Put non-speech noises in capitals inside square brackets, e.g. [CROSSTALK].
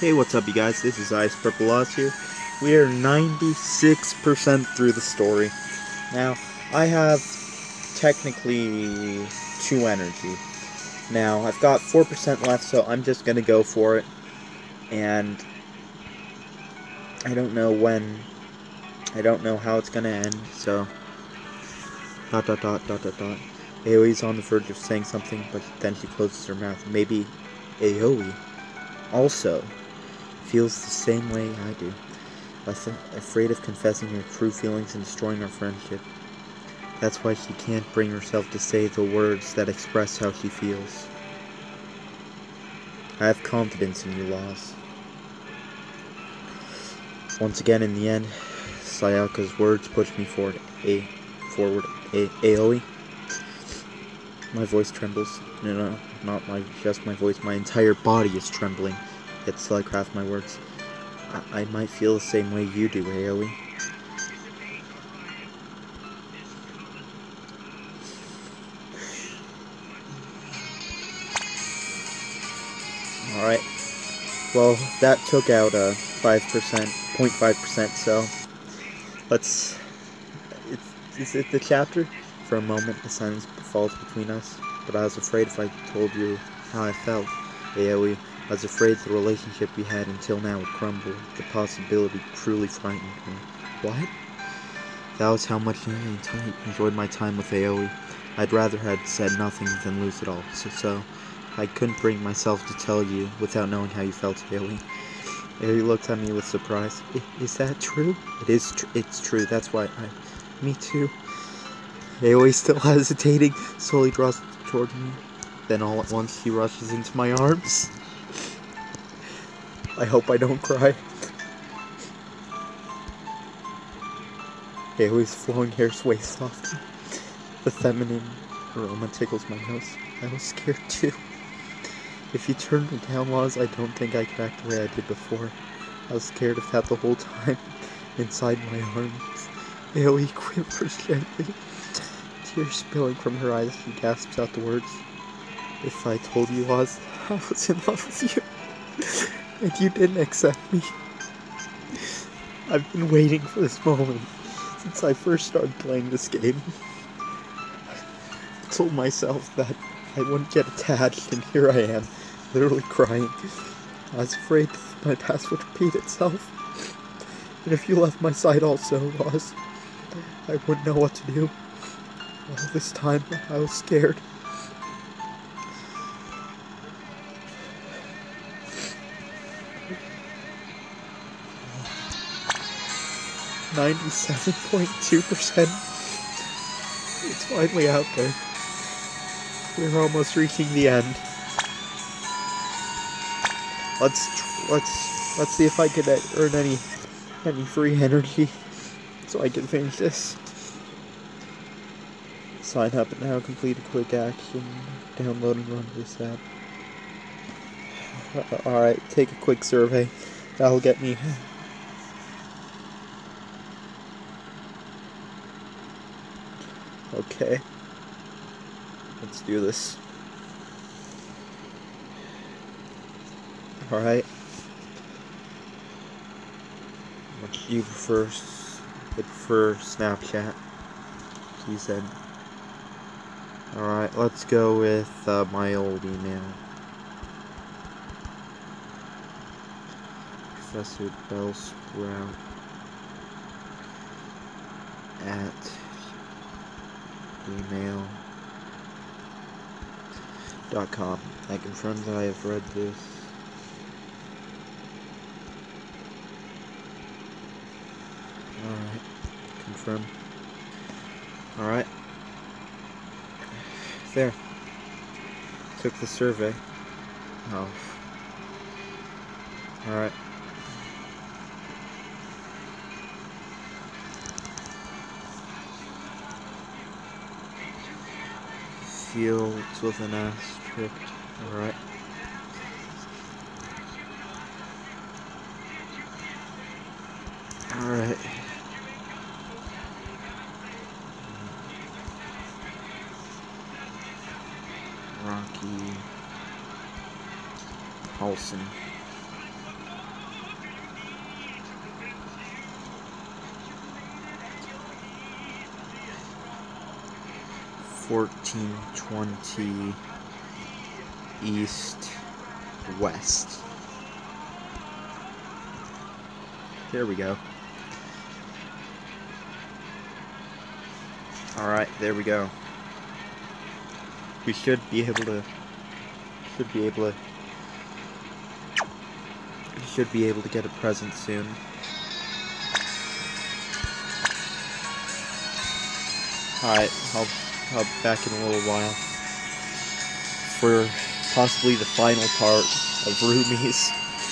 Hey, what's up, you guys? This is Ice Purple Laws here. We are 96% through the story. Now, I have technically two energy. Now, I've got 4% left, so I'm just gonna go for it. And I don't know when, I don't know how it's gonna end, so. Dot dot dot dot dot dot. Aoi's on the verge of saying something, but then she closes her mouth. Maybe Aoi also feels the same way I do. afraid of confessing her true feelings and destroying our friendship. That's why she can't bring herself to say the words that express how she feels. I have confidence in you, Laws. Once again, in the end, Sayaka's words push me forward. A, forward. A, Aoi. My voice trembles. No, no, not my, just my voice. My entire body is trembling. Yet still I craft my words. I, I might feel the same way you do, Aoi. Alright. Well, that took out a uh, 5%, 0.5%, so let's... is it the chapter? For a moment, the silence falls between us, but I was afraid if I told you how I felt, Aoi, I was afraid the relationship we had until now would crumble. The possibility truly frightened me. What? That was how much I enjoyed my time with Aoi. I'd rather had said nothing than lose it all. So, so I couldn't bring myself to tell you without knowing how you felt, Aoi. Aoi looked at me with surprise. Is that true? It is. Tr it's true. That's why I. Me too. Aoi still [LAUGHS] hesitating, slowly draws toward me. Then all at once he rushes into my arms. I hope I don't cry. Aoi's flowing hair sways softly. The feminine aroma tickles my nose. I was scared too. If you turned me down, Laws, I don't think I could act the way I did before. I was scared of that the whole time, inside my arms. Aoi quivers gently, tears spilling from her eyes she gasps out the words. If I told you, Laws, [LAUGHS] I was in love with you, and you didn't accept me. I've been waiting for this moment since I first started playing this game. I told myself that I wouldn't get attached, and here I am literally crying. I was afraid my past would repeat itself. And if you left my side also, Ross, I wouldn't know what to do. All this time, I was scared. Ninety-seven point two percent. It's finally out there. We're almost reaching the end. Let's let's let's see if I can earn any any free energy [LAUGHS] so I can finish this. Sign up now. Complete a quick action. Download and run this app. [SIGHS] Alright, take a quick survey. That'll get me. Okay. Let's do this. Alright. What do you prefer? I prefer Snapchat? He said. Alright, let's go with uh, my old email. Professor Bell Sprout at gmail.com. I confirm that I have read this. Alright. Confirm. Alright. There. Took the survey. Oh. Alright. Fields with an asterisk. Alright. Alright. Rocky Paulson. 1420 east west. There we go. Alright, there we go. We should be able to should be able to should be able to get a present soon. Alright, I'll, I'll be back in a little while for possibly the final part of Roomies.